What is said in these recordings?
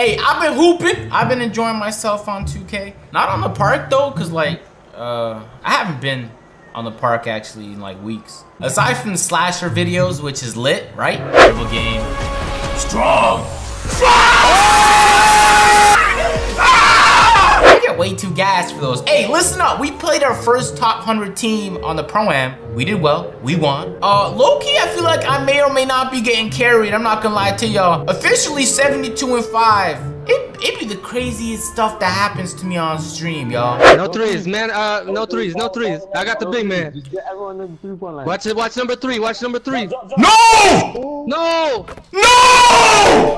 Hey, I've been hooping. I've been enjoying myself on 2K. Not on the park though, cause like, uh, I haven't been on the park actually in like weeks. Aside from the slasher videos, which is lit, right? Dribble game. Strong. I get way too gassed for those. Hey, listen up. We played our first top 100 team on the Pro-Am. We did well. We won. Uh, low-key, I feel like I may or may not be getting carried. I'm not gonna lie to y'all. Officially 72 and 5. It, it be the craziest stuff that happens to me on stream, y'all. No threes, man. Uh, no threes, no threes. I got the big man. Watch it. Watch number three. Watch number three. No! No! No!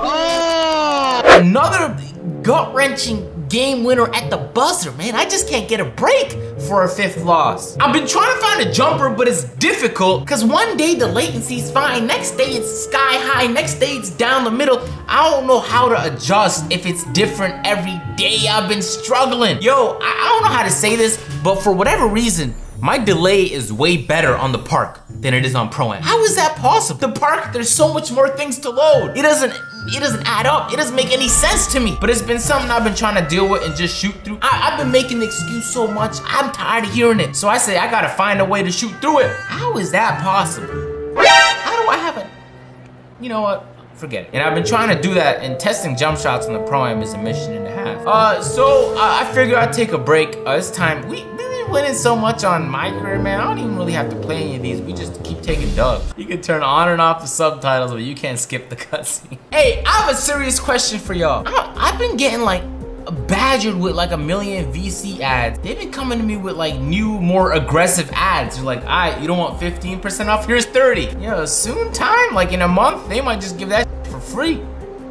Oh! Another gut-wrenching game winner at the buzzer, man. I just can't get a break for a fifth loss. I've been trying to find a jumper, but it's difficult because one day the latency's fine, next day it's sky high, next day it's down the middle. I don't know how to adjust if it's different every day. I've been struggling. Yo, I, don't know how to say this, but for whatever reason, my delay is way better on the park than it is on Pro-Am. How is that possible? The park, there's so much more things to load. It doesn't it doesn't add up. It doesn't make any sense to me. But it's been something I've been trying to deal with and just shoot through. I, have been making the excuse so much. I'm tired of hearing it. So I say I gotta find a way to shoot through it. How is that possible? How do I have a, you know what? Forget it. And I've been trying to do that and testing jump shots on the Pro-Am is a mission and a half. Uh, so uh, I figure I'd take a break. Uh, this time, we, winning so much on my career, man. I don't even really have to play any of these. We just keep taking dubs. You can turn on and off the subtitles, but you can't skip the cutscene. Hey, I have a serious question for y'all. I've been getting like badgered with like a million VC ads. They've been coming to me with like new, more aggressive ads. They're like, all right, you don't want 15% off? Here's 30. You know, soon time, like in a month, they might just give that for free.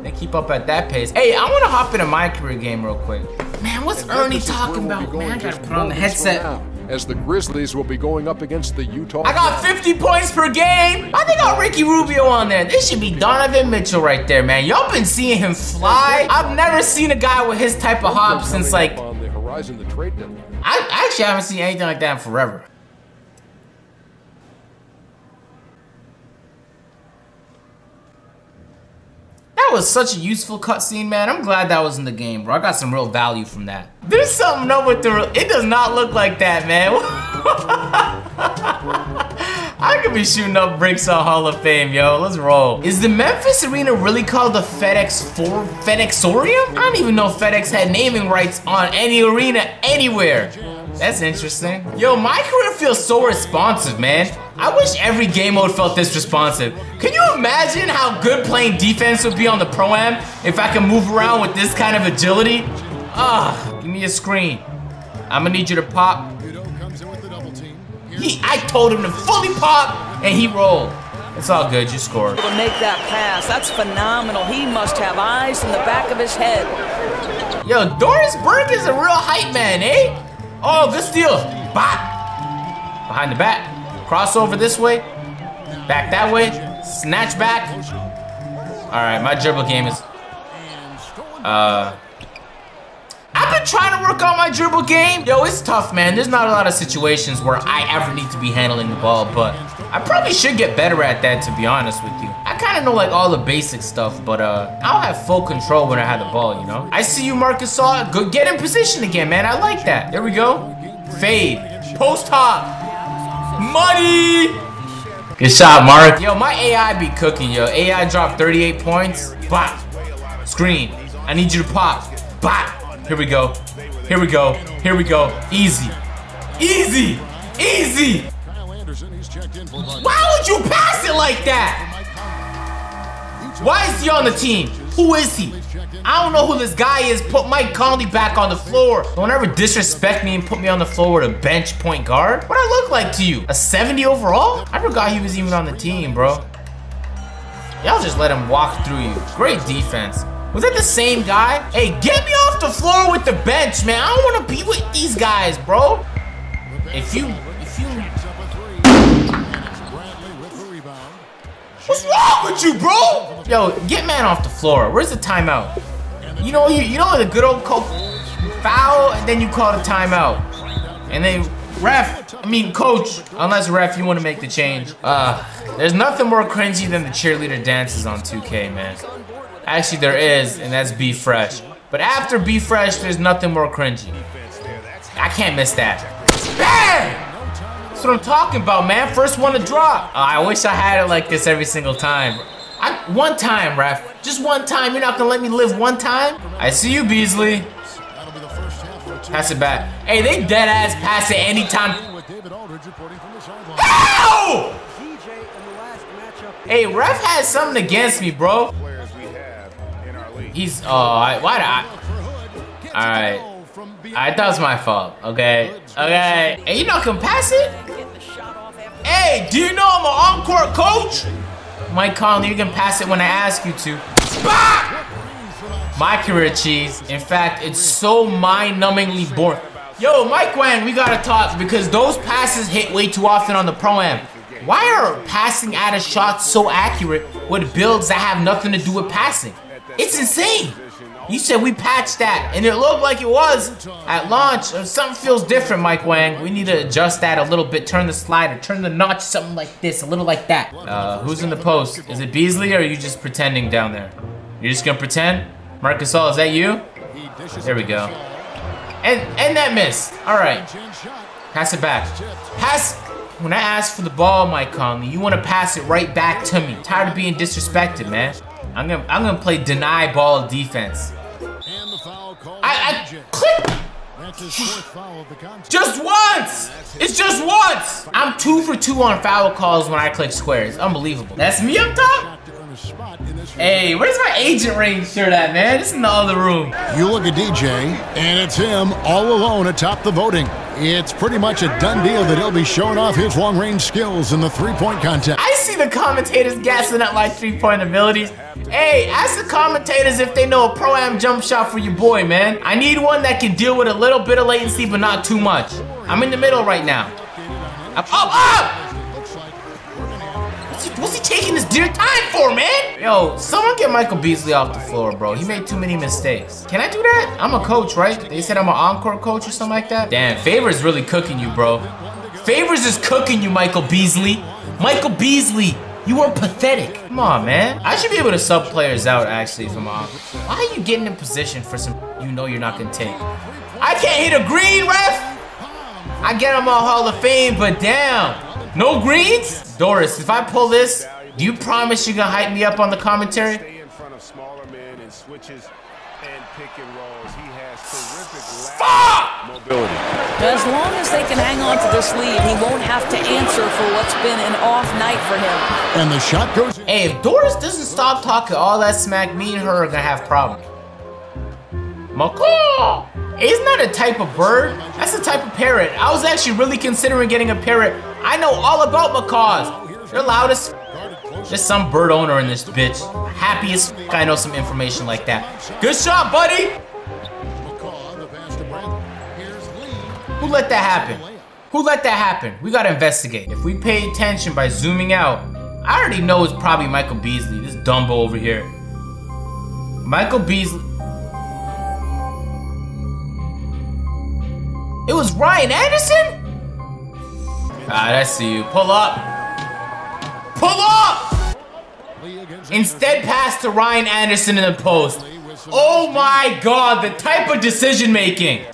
They keep up at that pace. Hey, I want to hop into my career game real quick. Man, what's Ernie talking about? Man, I gotta put on the headset. As the Grizzlies will be going up against the Utah. I got 50 points per game. I think I got Ricky Rubio on there. This should be Donovan Mitchell right there, man. Y'all been seeing him fly. I've never seen a guy with his type of hop since like. On the horizon, the trade deadline. I actually haven't seen anything like that in forever. That was such a useful cutscene, man. I'm glad that was in the game, bro. I got some real value from that. There's something up with the... It does not look like that, man. I could be shooting up bricks on Hall of Fame, yo. Let's roll. Is the Memphis Arena really called the FedEx for FedExForum? I don't even know FedEx had naming rights on any arena anywhere. That's interesting. Yo, my career feels so responsive, man. I wish every game mode felt this responsive. Can you imagine how good playing defense would be on the Pro-Am if I can move around with this kind of agility? Ah, give me a screen. I'm gonna need you to pop. He, I told him to fully pop, and he rolled. It's all good, you scored. To make that pass, that's phenomenal. He must have eyes in the back of his head. Yo, Doris Burke is a real hype man, eh? Oh, good steal. Bop. Behind the back. Crossover this way. Back that way. Snatch back. All right, my dribble game is... Uh... I've been trying to work on my dribble game. Yo, it's tough, man. There's not a lot of situations where I ever need to be handling the ball, but I probably should get better at that, to be honest with you. I kind of know, like, all the basic stuff, but uh, I'll have full control when I have the ball, you know? I see you, Marcus Saw. Go get in position again, man. I like that. There we go. Fade. Post hop. Money! Good shot, Mark. Yo, my AI be cooking, yo. AI dropped 38 points. Bop. Screen. I need you to pop. Bop. Here we go. Here we go. Here we go. Easy. Easy. Easy. Why would you pass it like that? Why is he on the team? Who is he? I don't know who this guy is. Put Mike Conley back on the floor. Don't ever disrespect me and put me on the floor with a bench point guard. What I look like to you? A 70 overall? I forgot he was even on the team, bro. Y'all just let him walk through you. Great defense. Was that the same guy? Hey, get me off the floor with the bench, man. I don't want to be with these guys, bro. If you, What's wrong with you, bro? Yo, get man off the floor. Where's the timeout? You know, you, you know the good old coach foul, and then you call the timeout. And then ref, I mean coach, unless ref, you want to make the change. Uh, there's nothing more cringy than the cheerleader dances on 2K, man. Actually, there is, and that's Be Fresh. But after Be Fresh, there's nothing more cringy. I can't miss that. Bang! That's what I'm talking about, man. First one to drop. Uh, I wish I had it like this every single time. I, one time, ref. Just one time. You're not gonna let me live one time? I see you, Beasley. Pass it back. Hey, they dead ass pass it anytime. How? Hey, ref has something against me, bro. He's, oh, I, why not? I? I thought it was my fault, okay? Okay. Hey, you not gonna pass it? Hey, do you know I'm an on-court coach? Mike Conley, you can pass it when I ask you to. Bah! My career cheese. In fact, it's so mind-numbingly boring. Yo, Mike Wang, we gotta talk because those passes hit way too often on the Pro-Am. Why are passing out of shots so accurate with builds that have nothing to do with passing? It's insane. You said we patched that, and it looked like it was at launch. Something feels different, Mike Wang. We need to adjust that a little bit. Turn the slider, turn the notch, something like this, a little like that. Uh, who's in the post? Is it Beasley, or are you just pretending down there? You're just gonna pretend? Marcus All, is that you? There we go. And and that miss. All right. Pass it back. Pass. When I ask for the ball, Mike Conley, you want to pass it right back to me. Tired of being disrespected, man. I'm gonna I'm gonna play deny ball defense. I, I click. Just once! It's just once! I'm two for two on foul calls when I click squares. Unbelievable. That's me up top? Hey, where's my agent ring shirt at, man? This is in the other room. You look at DJ, and it's him all alone atop the voting. It's pretty much a done deal that he'll be showing off his long-range skills in the three-point contest. I see the commentators gassing up my three-point abilities. Hey, ask the commentators if they know a pro-am jump shot for your boy, man. I need one that can deal with a little bit of latency, but not too much. I'm in the middle right now. Up, up! What's he, what's he taking this dear time for, man? Yo, someone get Michael Beasley off the floor, bro. He made too many mistakes. Can I do that? I'm a coach, right? They said I'm an on-court coach or something like that? Damn, Favors is really cooking you, bro. Favors is cooking you, Michael Beasley. Michael Beasley, you are pathetic. Come on, man. I should be able to sub players out, actually, from off. Why are you getting in position for some you know you're not gonna take? I can't hit a green, ref! I get him on Hall of Fame, but damn. No greens? Doris, if I pull this, do you promise you're gonna hype me up on the commentary? Stay in front of smaller men and switches and pick and rolls. He has terrific Fuck! mobility. As long as they can hang on to this lead, he won't have to answer for what's been an off night for him. And the shot goes in. Hey, if Doris doesn't stop talking all that smack, me and her are gonna have problems. Macaw! Isn't that a type of bird? That's a type of parrot. I was actually really considering getting a parrot. I know all about macaws. They're loud as There's some bird owner in this bitch. Happy as I know some information like that. Good shot, buddy! Who let that happen? Who let that happen? We gotta investigate. If we pay attention by zooming out, I already know it's probably Michael Beasley, this Dumbo over here. Michael Beasley. It was Ryan Anderson? Ah, I see you. Pull up. Pull up! Instead, pass to Ryan Anderson in the post. Oh my god, the type of decision making.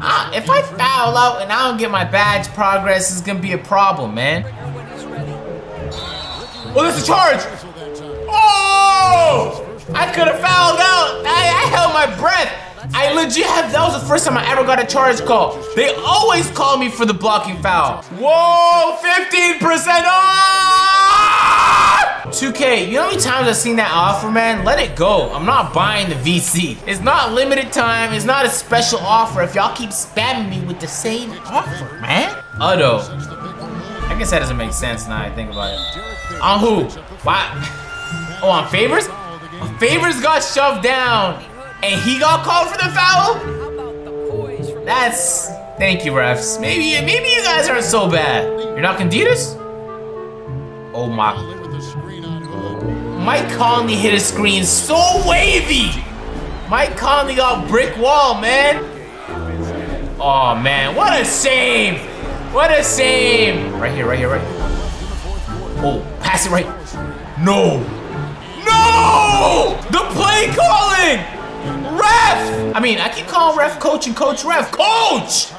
Ah, if I foul out and I don't get my badge progress, it's gonna be a problem, man. Oh, there's a charge! Oh! I could have fouled out. My breath. I legit have, that was the first time I ever got a charge call. They always call me for the blocking foul. Whoa, 15% off! 2K, you know how many times I've seen that offer, man? Let it go. I'm not buying the VC. It's not limited time. It's not a special offer if y'all keep spamming me with the same offer, man. Udo. I guess that doesn't make sense now I think about it. On who? Why? Oh, on Favors? Favors got shoved down and he got called for the foul? That's thank you, refs. Maybe maybe you guys aren't so bad. You're not Candidas? Oh my Mike Conley hit a screen so wavy! Mike Conley got brick wall, man. Oh man, what a shame! What a shame! Right here, right here, right. Oh, pass it right. No. No! The play calling! Ref! I mean, I keep calling ref coach and coach ref. Coach!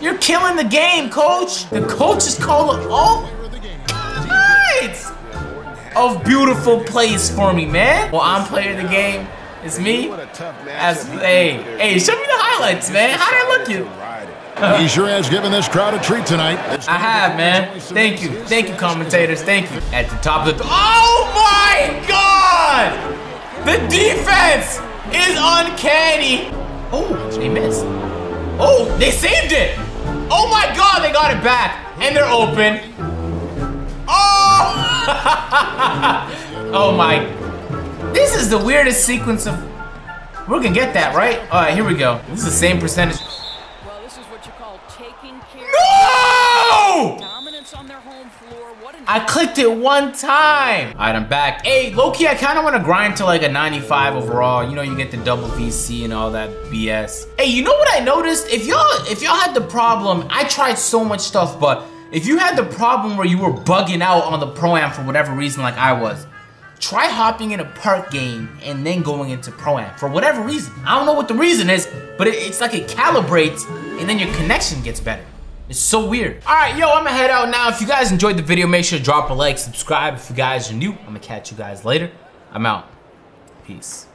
You're killing the game, coach. The coach is calling all kinds of beautiful plays for me, man. Well, I'm playing the game. It's me. As hey, hey, show me the highlights, man. How did I look you? He sure has given this crowd a treat tonight. I have, man. Thank you. Thank you, commentators. Thank you. At the top of the... Oh, my God! The defense is uncanny. Oh, they missed. Oh, they saved it. Oh, my God, they got it back. And they're open. Oh! oh, my... This is the weirdest sequence of... We're gonna get that, right? All right, here we go. This is the same percentage. Well, this is what you call taking care No! of dominance on their home floor. What an I clicked it one time. All right, I'm back. Hey, Loki, I kind of want to grind to like a 95 overall. You know, you get the double VC and all that BS. Hey, you know what I noticed? If y'all if y'all had the problem, I tried so much stuff, but if you had the problem where you were bugging out on the Pro-Am for whatever reason like I was, try hopping in a park game and then going into Pro-Am for whatever reason. I don't know what the reason is, but it, it's like it calibrates and then your connection gets better. It's so weird. All right, yo, I'm gonna head out now. If you guys enjoyed the video, make sure to drop a like, subscribe. If you guys are new, I'm gonna catch you guys later. I'm out. Peace.